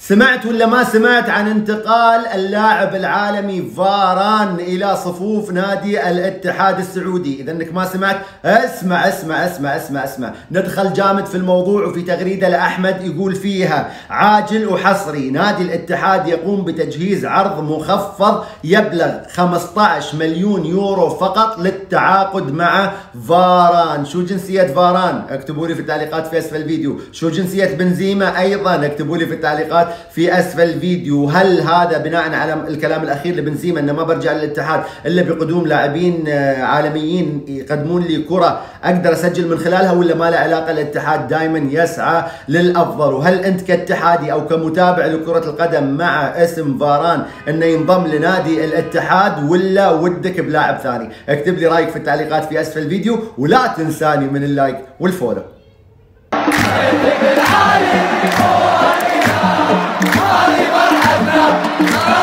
سمعت ولا ما سمعت عن انتقال اللاعب العالمي فاران إلى صفوف نادي الاتحاد السعودي؟ إذا إنك ما سمعت اسمع اسمع اسمع اسمع اسمع. ندخل جامد في الموضوع وفي تغريدة لأحمد يقول فيها عاجل وحصري نادي الاتحاد يقوم بتجهيز عرض مخفض يبلغ 15 مليون يورو فقط للتعاقد مع فاران. شو جنسية فاران؟ اكتبوا لي في التعليقات في أسفل الفيديو. شو جنسية بنزيما أيضا؟ اكتبوا لي في التعليقات في أسفل الفيديو هل هذا بناء على الكلام الأخير لبنزيما إنه ما برجع للاتحاد إلا بقدوم لاعبين آه، عالميين يقدمون لي كرة أقدر أسجل من خلالها ولا ما له علاقة؟ الاتحاد دائما يسعى للأفضل. وهل أنت كاتحادي أو كمتابع لكرة القدم مع اسم فاران إنه ينضم لنادي الاتحاد ولا ودك بلاعب ثاني؟ اكتب لي رأيك في التعليقات في أسفل الفيديو ولا تنساني من ال like وال follow. Up.